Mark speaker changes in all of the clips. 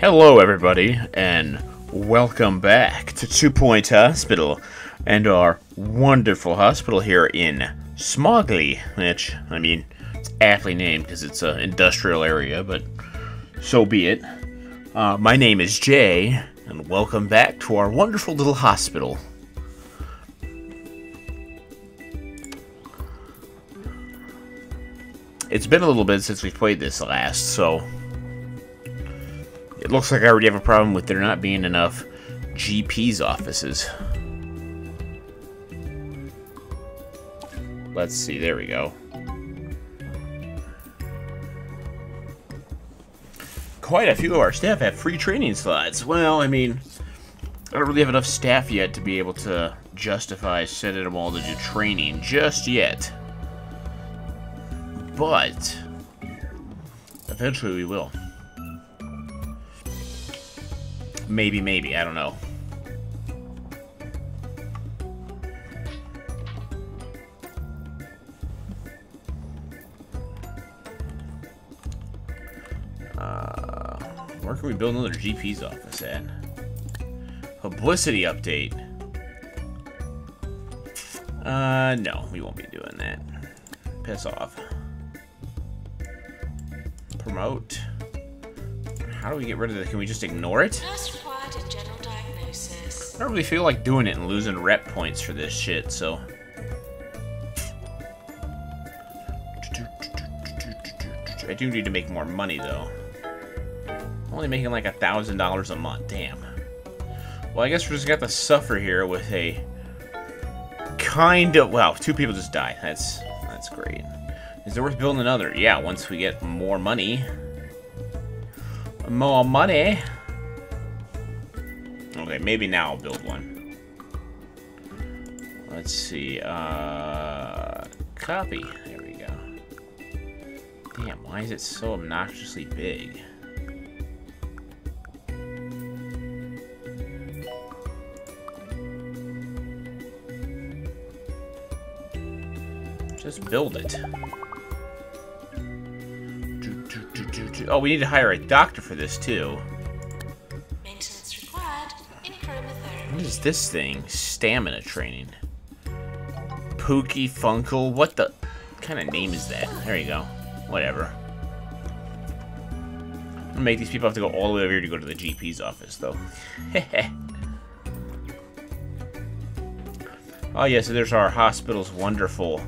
Speaker 1: Hello, everybody, and welcome back to Two Point Hospital and our wonderful hospital here in Smogly, which, I mean, it's aptly named because it's an industrial area, but so be it. Uh, my name is Jay, and welcome back to our wonderful little hospital. It's been a little bit since we played this last, so it looks like I already have a problem with there not being enough GP's offices. Let's see, there we go. Quite a few of our staff have free training slots. Well, I mean, I don't really have enough staff yet to be able to justify sending them all to do training just yet. But, eventually we will. Maybe, maybe, I don't know. Uh, where can we build another GP's office at? Publicity update. Uh, no, we won't be doing that. Piss off. Promote. How do we get rid of it? Can we just ignore it?
Speaker 2: Nurse required a general diagnosis.
Speaker 1: I don't really feel like doing it and losing rep points for this shit, so. I do need to make more money, though. I'm only making like a thousand dollars a month. Damn. Well, I guess we're just gonna have to suffer here with a kind of. Wow, two people just died. That's that's great. Is it worth building another? Yeah, once we get more money. More money. Okay, maybe now I'll build one. Let's see. Uh, copy. There we go. Damn, why is it so obnoxiously big? Just build it. Oh, we need to hire a doctor for this, too.
Speaker 2: Maintenance required in chromotherapy.
Speaker 1: What is this thing? Stamina training. Pookie Funkle? What the kind of name is that? There you go. Whatever. I'm gonna make these people have to go all the way over here to go to the GP's office, though. oh, yeah, so there's our hospital's wonderful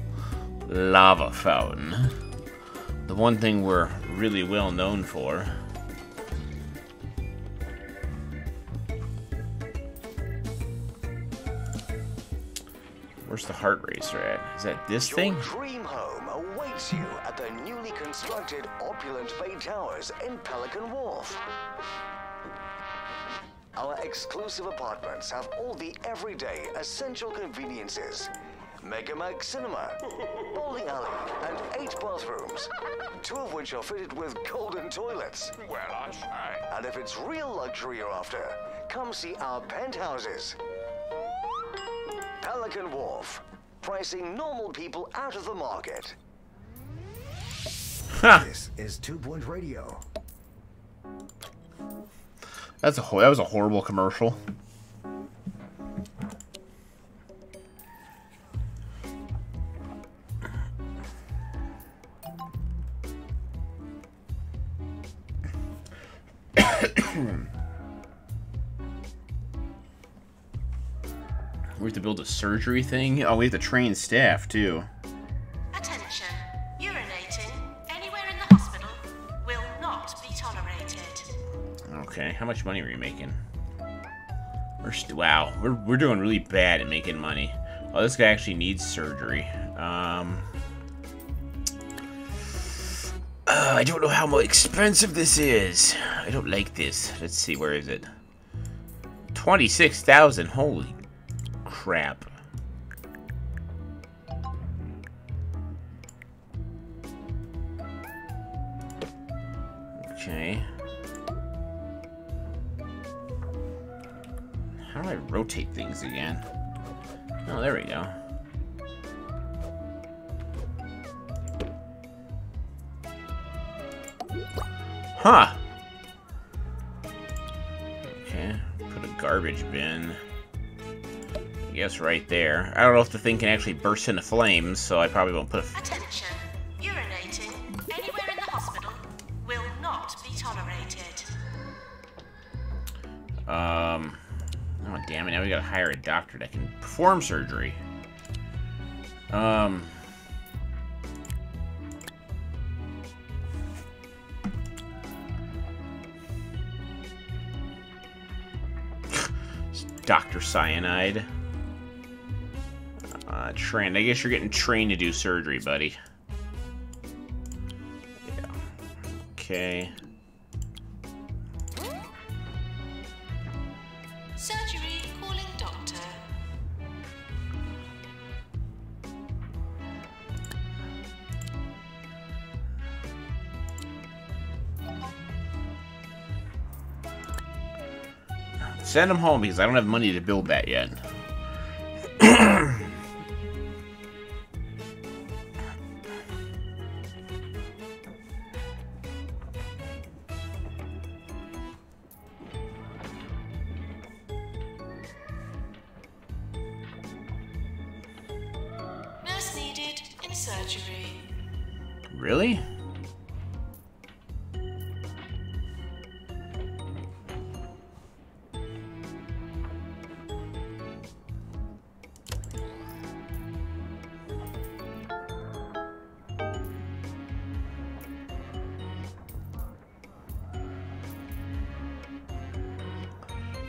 Speaker 1: lava fountain. The one thing we're really well known for. Where's the heart racer at? Is that this
Speaker 3: Your
Speaker 1: thing?
Speaker 3: dream home awaits you at the newly constructed opulent Bay Towers in Pelican Wharf. Our exclusive apartments have all the everyday essential conveniences. Megamax Cinema, bowling alley, and eight bathrooms, two of which are fitted with golden toilets.
Speaker 4: Well, I say.
Speaker 3: And if it's real luxury you're after, come see our penthouses. Pelican Wharf, pricing normal people out of the market.
Speaker 1: Ha!
Speaker 5: This is Two Point Radio.
Speaker 1: That's a that was a horrible commercial. we have to build a surgery thing. Oh, we have to train staff too.
Speaker 2: Attention. Urinating anywhere in the hospital will not be tolerated.
Speaker 1: Okay, how much money are we making? We're st wow, we're we're doing really bad at making money. Oh, this guy actually needs surgery. Um, uh, I don't know how much expensive this is. I don't like this. Let's see, where is it? Twenty-six thousand. Holy crap! Okay. How do I rotate things again? Oh, there we go. Huh. Garbage bin. I guess right there. I don't know if the thing can actually burst into flames, so I probably won't put a...
Speaker 2: Attention. Urinating anywhere in the hospital will not be tolerated.
Speaker 1: Um... Oh, damn it. Now we gotta hire a doctor that can perform surgery. Um... Dr. Cyanide. Uh, trained. I guess you're getting trained to do surgery, buddy. Yeah. Okay. Send him home because I don't have money to build that yet.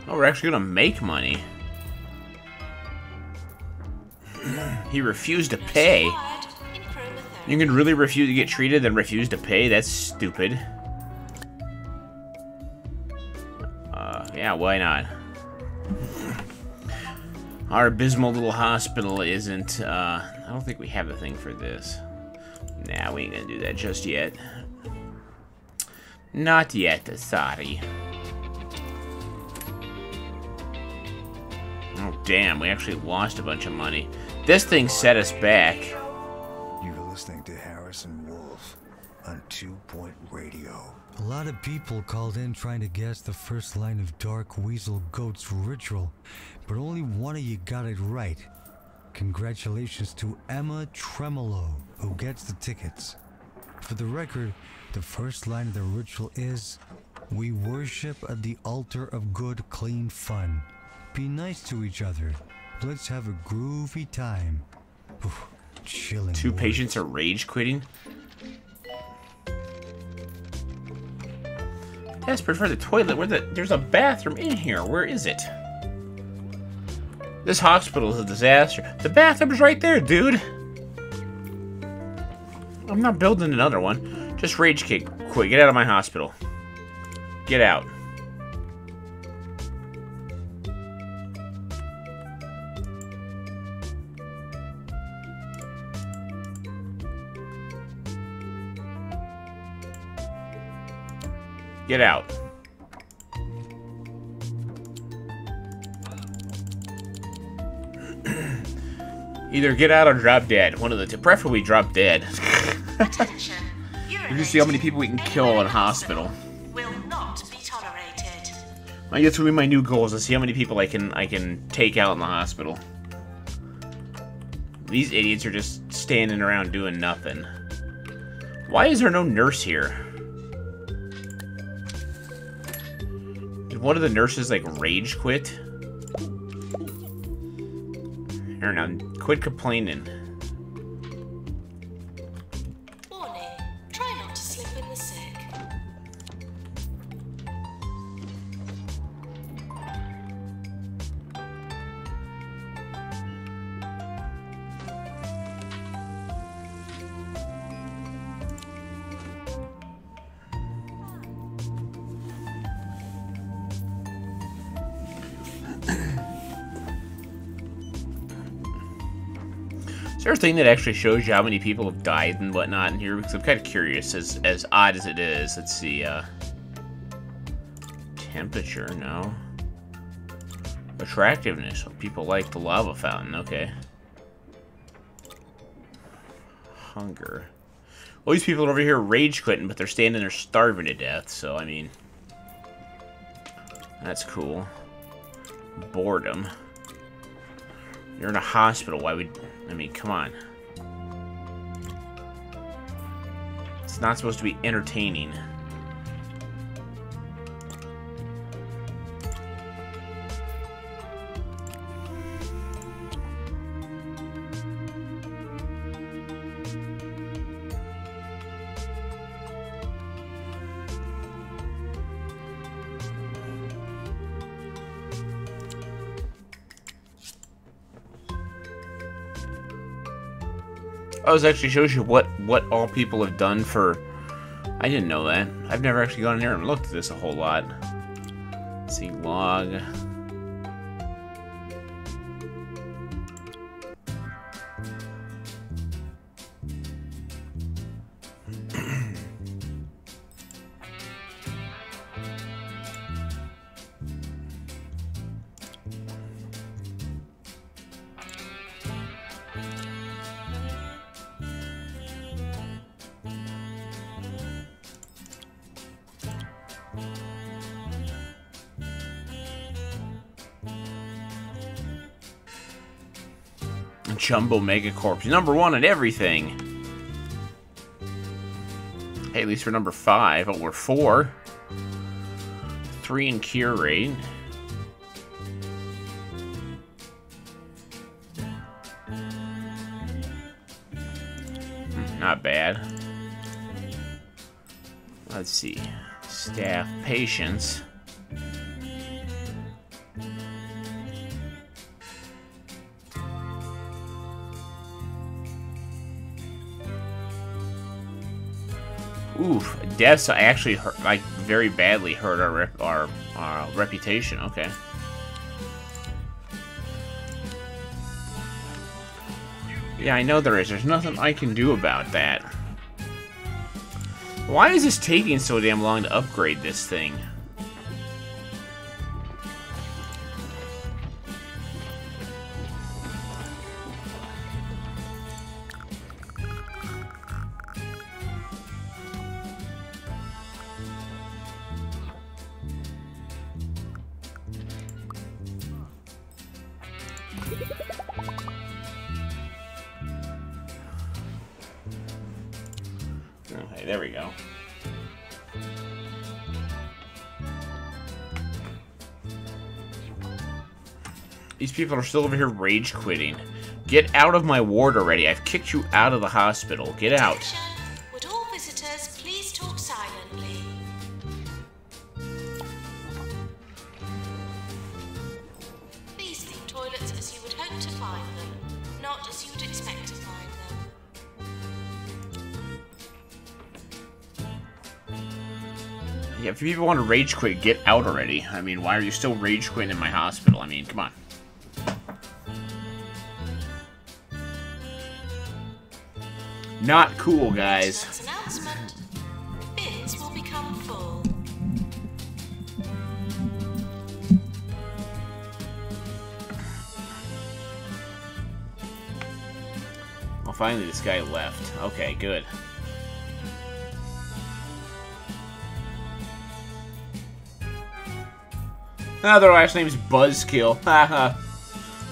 Speaker 1: Oh, we're actually gonna make money. he refused to pay. You can really refuse to get treated, then refuse to pay? That's stupid. Uh, yeah, why not? Our abysmal little hospital isn't, uh, I don't think we have the thing for this. Nah, we ain't gonna do that just yet. Not yet, sorry. Damn, we actually lost a bunch of money. This thing set us back.
Speaker 5: You're listening to Harrison Wolf on Two Point Radio.
Speaker 4: A lot of people called in trying to guess the first line of Dark Weasel Goat's ritual, but only one of you got it right. Congratulations to Emma Tremolo, who gets the tickets. For the record, the first line of the ritual is We worship at the altar of good, clean fun. Be nice to each other. Let's have a groovy time. Chilling.
Speaker 1: Two
Speaker 4: words.
Speaker 1: patients are rage quitting. Desperate for the toilet. Where the there's a bathroom in here. Where is it? This hospital is a disaster. The bathroom's right there, dude. I'm not building another one. Just rage kick. Quick, get out of my hospital. Get out. Get out. Either get out or drop dead. One of the two. Preferably drop dead.
Speaker 2: Attention.
Speaker 1: Can see how many people we can kill in hospital.
Speaker 2: Will not be tolerated.
Speaker 1: I guess will be my new goal is to see how many people I can I can take out in the hospital. These idiots are just standing around doing nothing. Why is there no nurse here? One of the nurses like rage quit? Here now, quit complaining. Thing that actually shows you how many people have died and whatnot in here? Because I'm kind of curious, as as odd as it is. Let's see, uh... Temperature, no. Attractiveness. People like the lava fountain, okay. Hunger. All these people over here rage quitting, but they're standing there starving to death, so, I mean... That's cool. boredom. You're in a hospital. Why would... I mean, come on. It's not supposed to be entertaining. Oh, this actually shows you what what all people have done for. I didn't know that. I've never actually gone in here and looked at this a whole lot. Let's see log. Jumbo Megacorp. Number one at everything. Hey, at least for number five. Oh, we're four. Three in cure rate. Hmm, Not bad. Let's see. Staff patients. Deaths actually hurt, like very badly hurt our rep, our, our reputation. Okay. Yeah, I know there is. There's nothing I can do about that. Why is this taking so damn long to upgrade this thing? People are still over here rage quitting. Get out of my ward already. I've kicked you out of the hospital. Get out.
Speaker 2: Would all visitors please talk silently? These theme toilets as you would hope to find them, not as you would expect to find them.
Speaker 1: Yeah, if you people want to rage quit, get out already. I mean, why are you still rage quitting in my hospital? I mean, come on. Not cool, guys.
Speaker 2: Bins will become full.
Speaker 1: Well, finally this guy left. Okay, good. Ah, their last name's Buzzkill. Haha.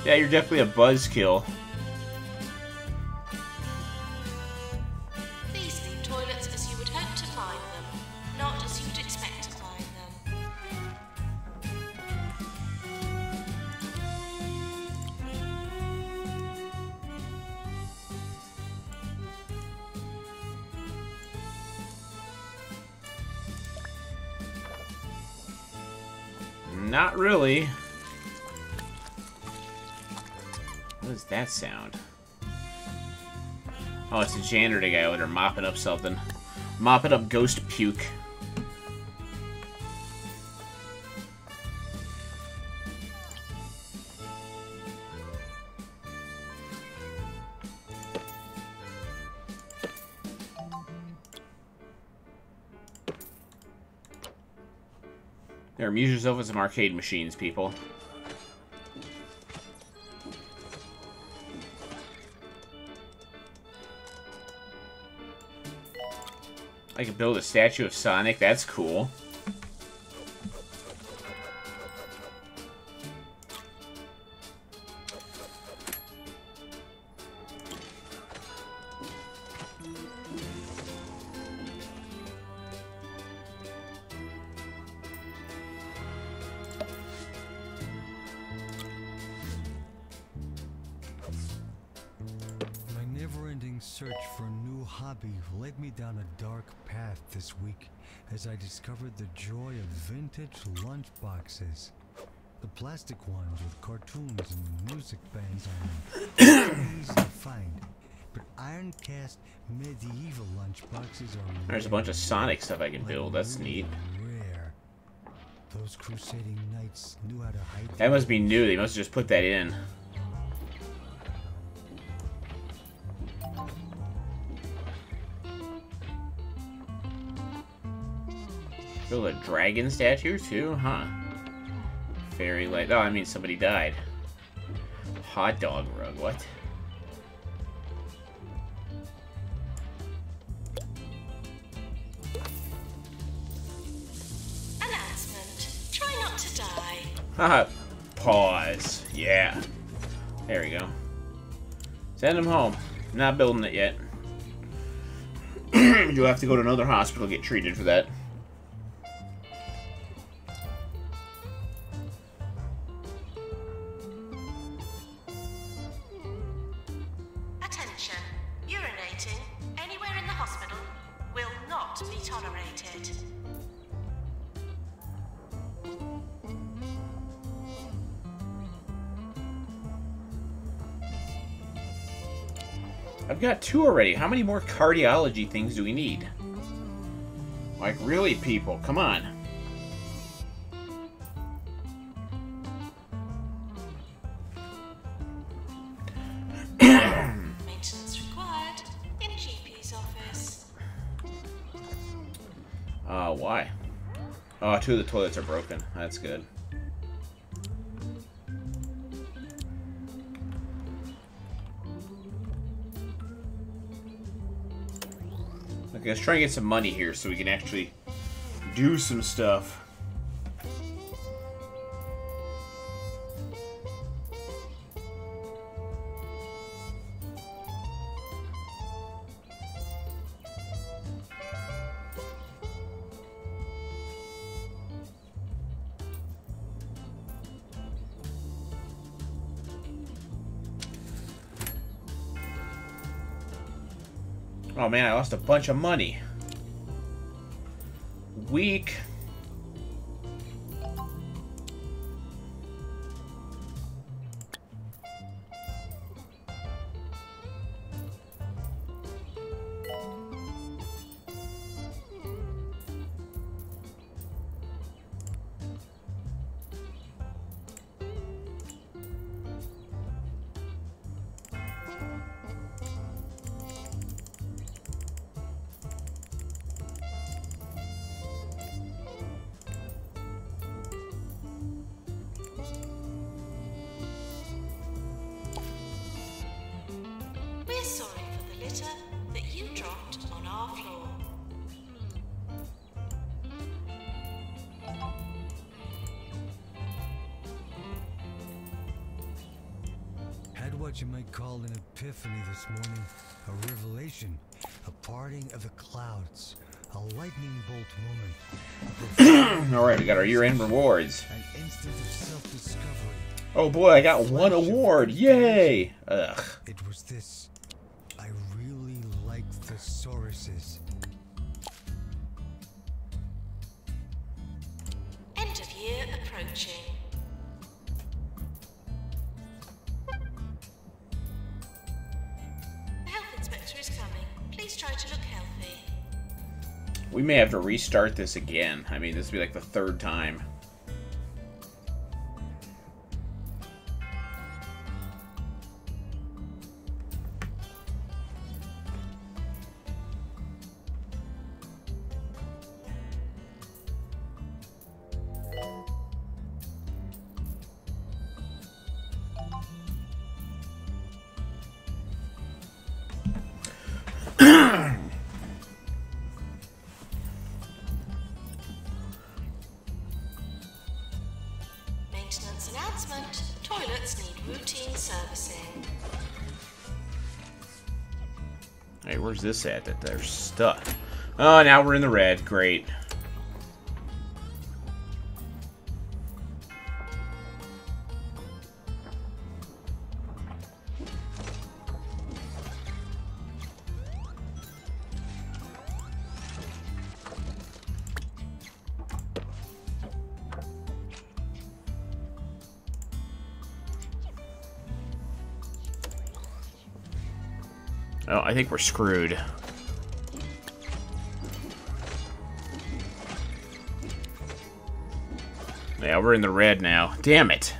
Speaker 1: yeah, you're definitely a Buzzkill. What does that sound? Oh, it's a janitor guy over there mopping up something. Mopping up ghost puke. There, amuse yourself with some arcade machines, people. I could build a statue of Sonic. That's cool.
Speaker 4: Plastic ones with cartoons and music bands on them. Easy to find. But iron cast medieval lunch boxes are
Speaker 1: There's a bunch of. Sonic stuff I can
Speaker 4: Like
Speaker 1: build. That's neat.
Speaker 4: Rare. Those crusading knights knew how to hide.
Speaker 1: That must be new. They must have just put that in. Build a dragon statue too, huh? Very light. Oh, I mean somebody died. Hot dog rug. What?
Speaker 2: Announcement. Try not to die.
Speaker 1: Haha. Pause. Yeah. There we go. Send him home. Not building it yet. You'll have to go to another hospital to get treated for that. Already. How many more cardiology things do we need? Like, really, people? Come on.
Speaker 2: Maintenance required in GP's office.
Speaker 1: Uh, why? Oh, two of the toilets are broken. That's good. Let's try and get some money here so we can actually do some stuff. Lost a bunch of money. Weak.
Speaker 2: You dropped on our floor.
Speaker 4: Had what you might call an epiphany this morning, a revelation, a parting of the clouds, a lightning bolt moment,
Speaker 1: Alright, we got our year-end rewards.
Speaker 4: an instant of self-discovery.
Speaker 1: Oh boy, I got one award! Yay! Ugh.
Speaker 4: It was this. I really like thesauruses.
Speaker 2: End of year approaching. The health inspector is coming. Please try to look healthy.
Speaker 1: We may have to restart this again. I mean, this would be like the third time. Where's this at that they're stuck? Oh, now we're in the red. Great. I think we're screwed. Yeah, we're in the red now. Damn it.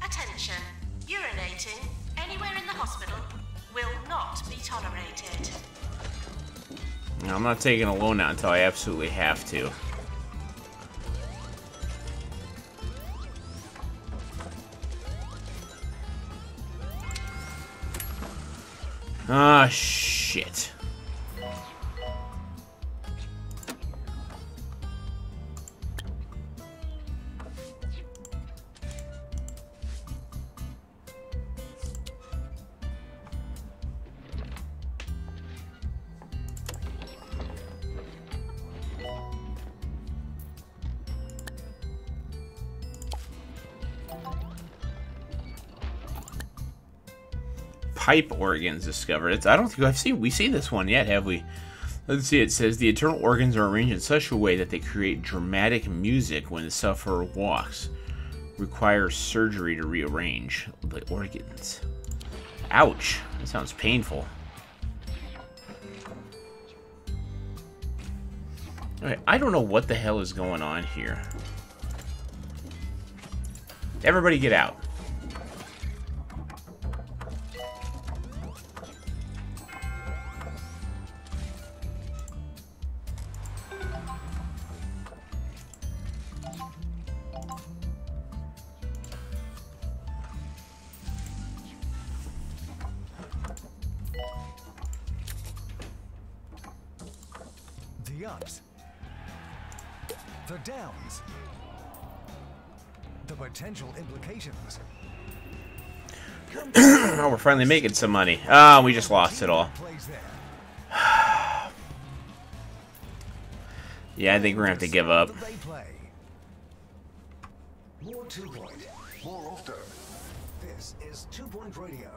Speaker 2: Attention. Urinating anywhere in the hospital will not be tolerated.
Speaker 1: I'm not taking a loan out until I absolutely have to. Ah, shit. Pipe organs discovered. It's I don't think I've seen we seen this one yet, have we? Let's see. It says the internal organs are arranged in such a way that they create dramatic music when the sufferer walks. Requires surgery to rearrange the organs. Ouch! That sounds painful. Okay, I don't know what the hell is going on here. Everybody get out. Finally making some money. Ah, we just lost it all. Yeah, I think we're gonna have to give up.
Speaker 5: More two point. More often. This is two point radio.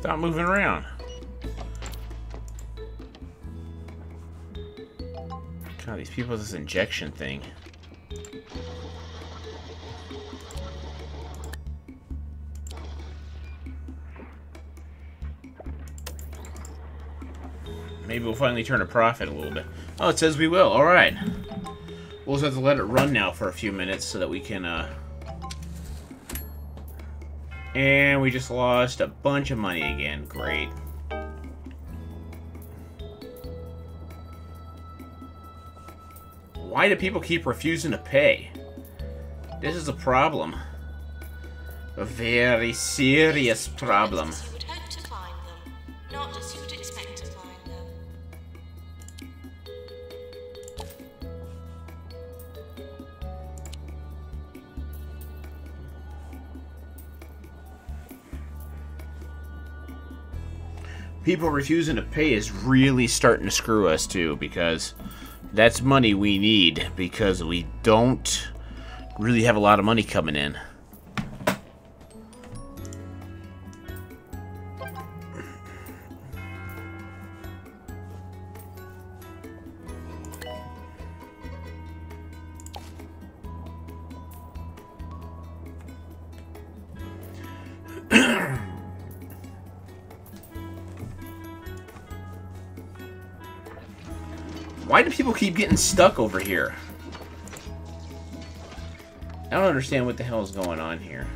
Speaker 1: Stop moving around. God, these people this injection thing. Maybe we'll finally turn a profit a little bit. Oh, it says we will. All right. We'll just have to let it run now for a few minutes so that we can, uh... And we just lost a bunch of money again. Great. Why do people keep refusing to pay? This is a problem. A very serious problem. People refusing to pay is really starting to screw us too because that's money we need because we don't really have a lot of money coming in. Why do people keep getting stuck over here? I don't understand what the hell is going on here.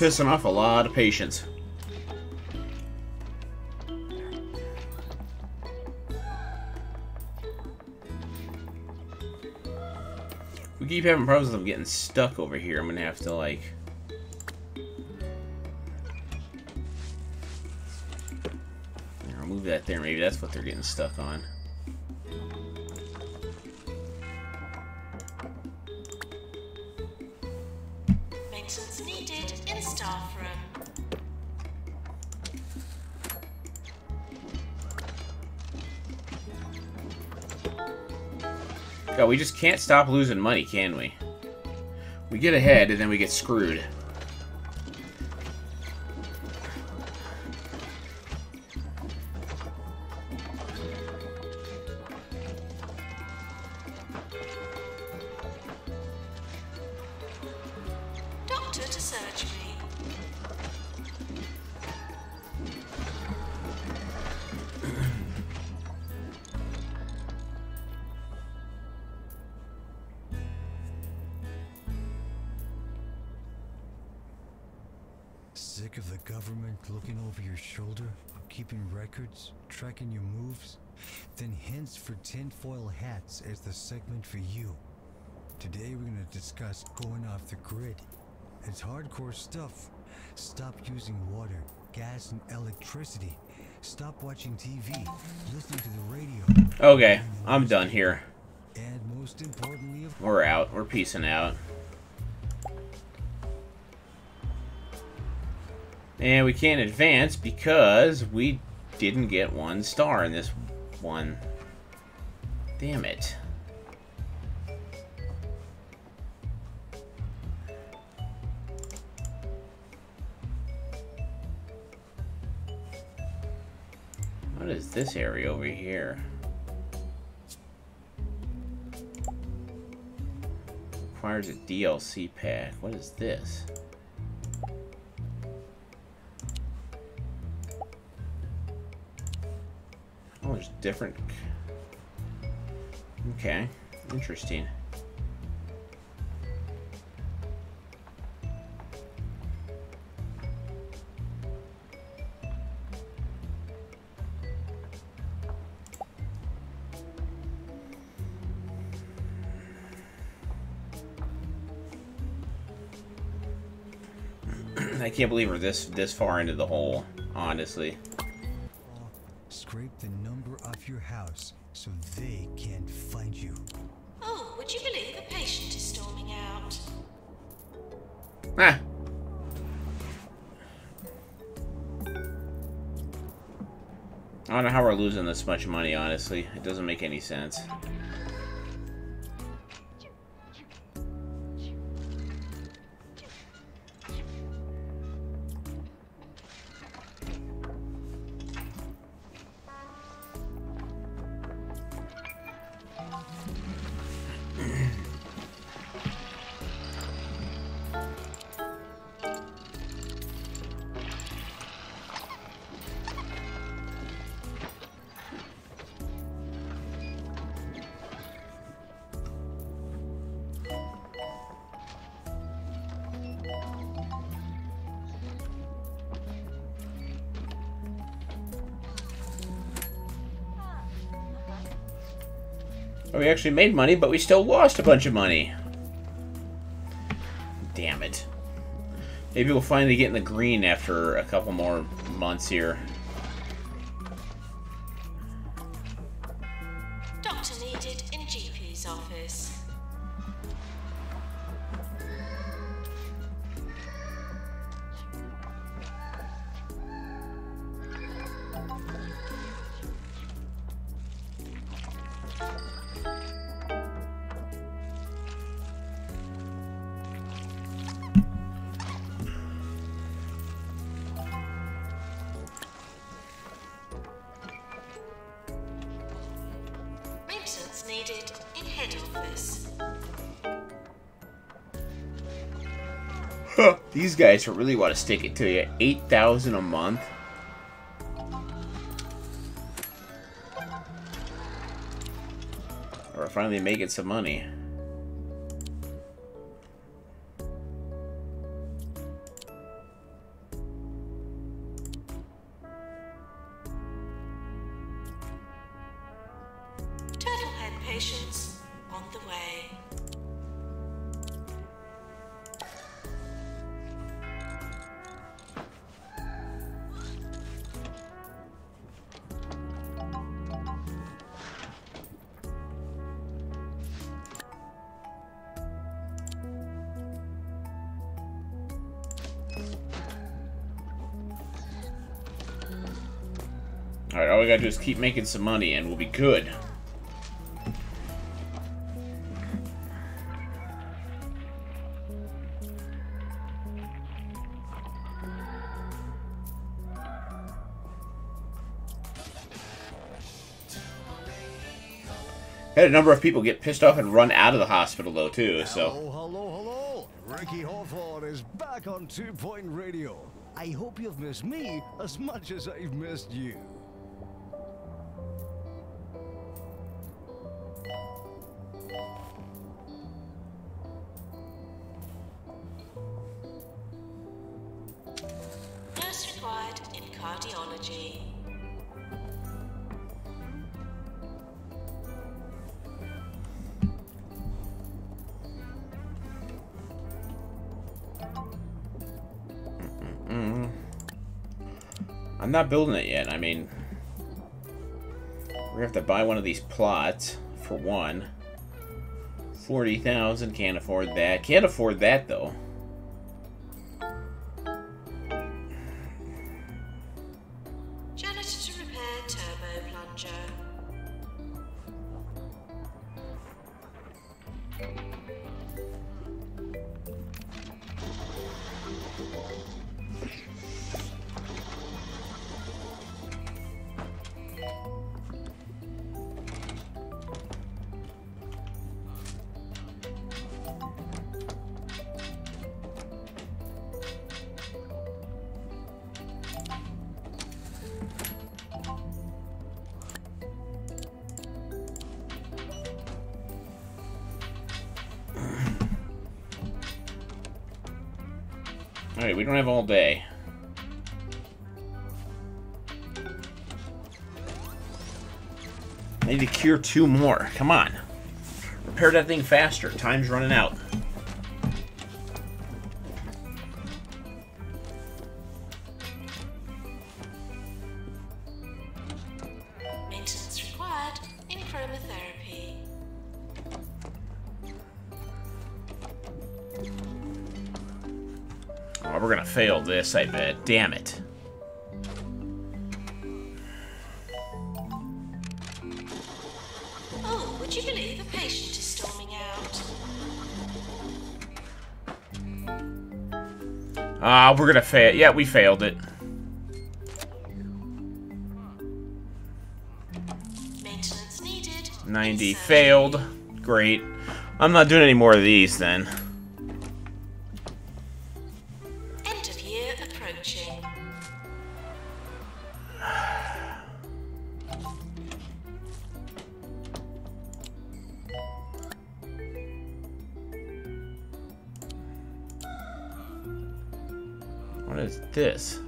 Speaker 1: Pissing off a lot of patients. We keep having problems with them getting stuck over here. I'm gonna have to like. I'll move that there. Maybe that's what they're getting stuck on. We just can't stop losing money, can we? We get ahead and then we get screwed.
Speaker 4: Segment for you. Today we're gonna discuss going off the grid. It's hardcore stuff. Stop using water, gas, and electricity. Stop watching TV, listening to the radio,
Speaker 1: Okay, I'm done here.
Speaker 4: and most importantly, of
Speaker 1: We're out. We're peacing out. And we can't advance because we didn't get one star in this one. Damn it. This area over here? Requires a DLC pack. What is this? Oh, there's different. Okay, interesting. Can't believe we're this this far into the hole, honestly.
Speaker 4: scrape the number off your house so they can't find you.
Speaker 2: Oh, would you believe a patient is storming out?
Speaker 1: Ah. I don't know how we're losing this much money, honestly. It doesn't make any sense. Actually made money, but we still lost a bunch of money. Damn it. Maybe we'll finally get in the green after a couple more months here.
Speaker 2: Doctor needed in GP's office.
Speaker 1: These guys really want to stick it to you. 8000 a month? We're finally making some money. Alright, all we gotta do is keep making some money and we'll be good. Had a number of people get pissed off and run out of the hospital though too, so
Speaker 5: Hello, hello, hello! Ricky Hawthorne is back on Two Point Radio. I hope you've missed me as much as I've missed you.
Speaker 1: Not building it yet. I mean, gonna have to buy one of these plots for one. Forty thousand, can't afford that. Can't afford that though. Have all day. I need to cure two more. Come on. Repair that thing faster. Time's running out. This, I. Damn it.
Speaker 2: Oh, would you believe a patient is storming out?
Speaker 1: Ah, we're gonna fail. Yeah, we failed it.
Speaker 2: Maintenance needed.
Speaker 1: 90 failed. Great. I'm not doing any more of these then. This?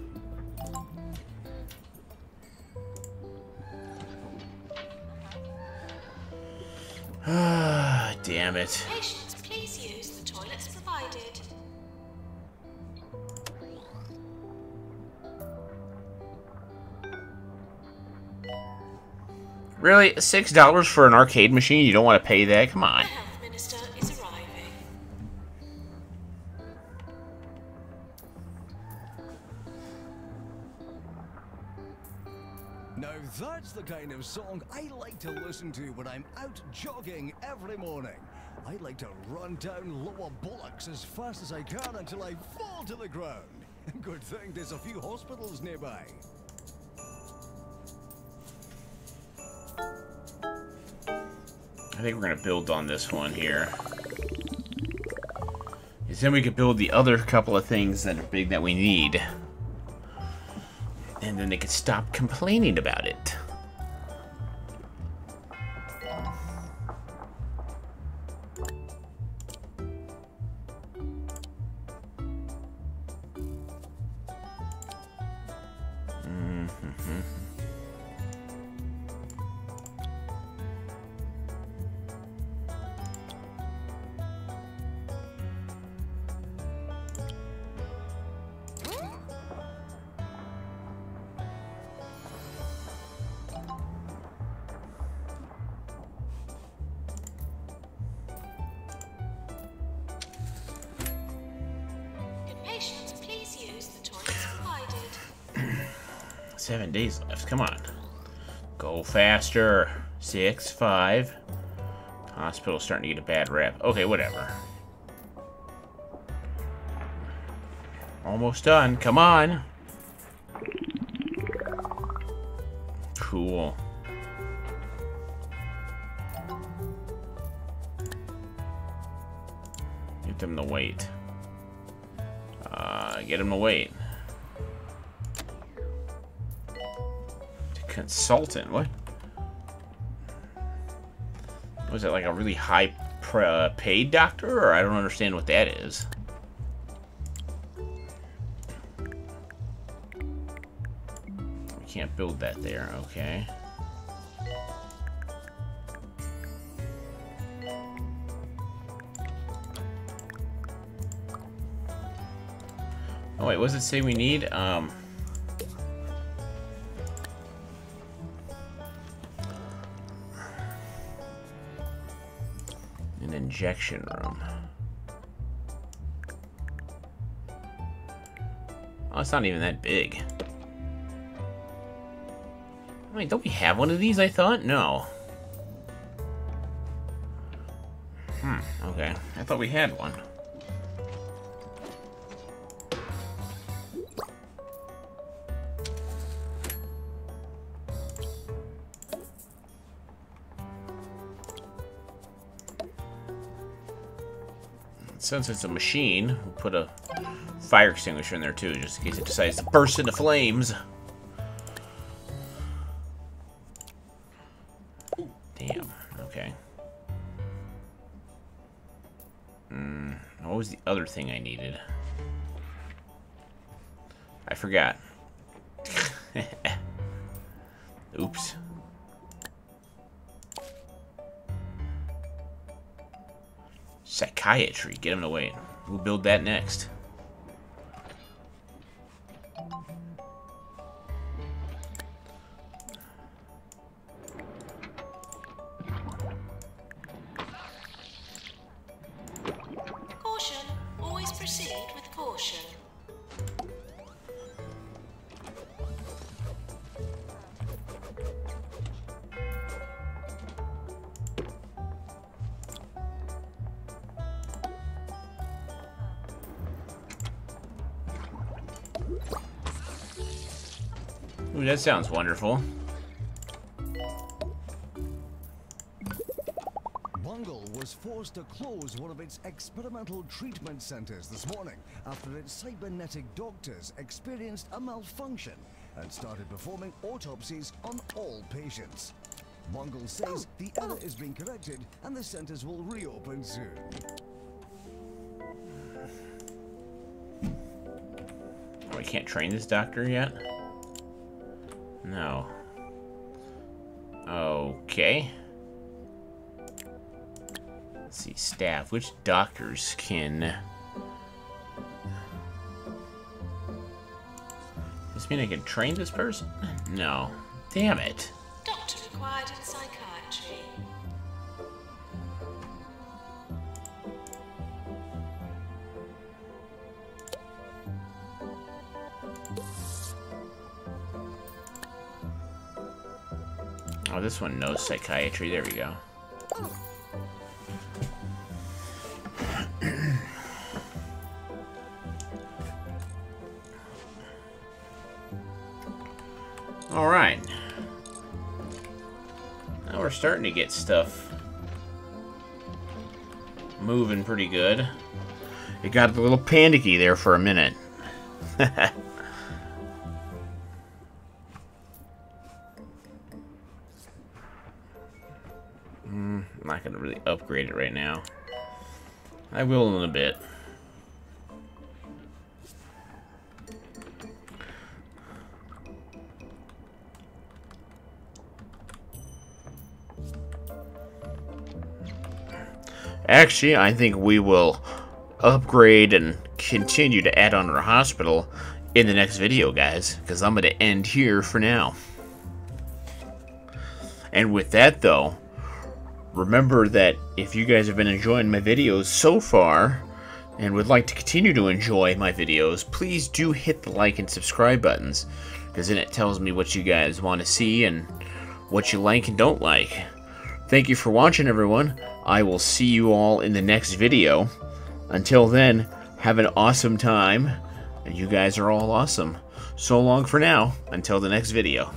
Speaker 1: Ah, damn it.
Speaker 2: Patients, please use the toilets provided.
Speaker 1: Really? Six dollars for an arcade machine? You don't want to pay that? Come on.
Speaker 5: kind of song I like to listen to when I'm out jogging every morning. I like to run down lower bullocks as fast as I can until I fall to the ground. Good thing there's a few hospitals nearby.
Speaker 1: I think we're gonna build on this one here. Because then we could build the other couple of things that are big that we need. And then they could stop complaining about it. Go faster. Six, five. Hospital's starting to get a bad rep. Okay, whatever. Almost done. Come on. Cool. Get them to wait. Uh, get them to wait. Consultant, what? Was it like a really high uh, paid doctor, or I don't understand what that is. We can't build that there, okay. Oh wait, what does it say we need? Um... injection room. Oh, it's not even that big. Wait, don't we have one of these, I thought? No. Hmm, okay. I thought we had one. Since it's a machine, we'll put a fire extinguisher in there too, just in case it decides to burst into flames. Damn, okay. Hmm, what was the other thing I needed? I forgot. Psychiatry. Get him wait. We'll build that next. Ooh, that sounds wonderful.
Speaker 5: Bungle was forced to close one of its experimental treatment centers this morning after its cybernetic doctors experienced a malfunction and started performing autopsies on all patients. Bungle says the oh. error is being corrected and the centers will reopen soon.
Speaker 1: Oh, I can't train this doctor yet? No. Okay. Let's see, staff. Which doctors can... Does this mean I can train this person? No. Damn it.
Speaker 2: Doctor required
Speaker 1: one knows psychiatry. There we go. All right. Now we're starting to get stuff moving pretty good. It got a little panicky there for a minute. really upgrade it right now. I will in a bit. Actually, I think we will upgrade and continue to add on our hospital in the next video, guys, because I'm going to end here for now. And with that, though, remember that if you guys have been enjoying my videos so far and would like to continue to enjoy my videos, please do hit the like and subscribe buttons. because then it tells me what you guys want to see and what you like and don't like. Thank you for watching, everyone. I will see you all in the next video. Until then, have an awesome time, and you guys are all awesome. So long for now, until the next video.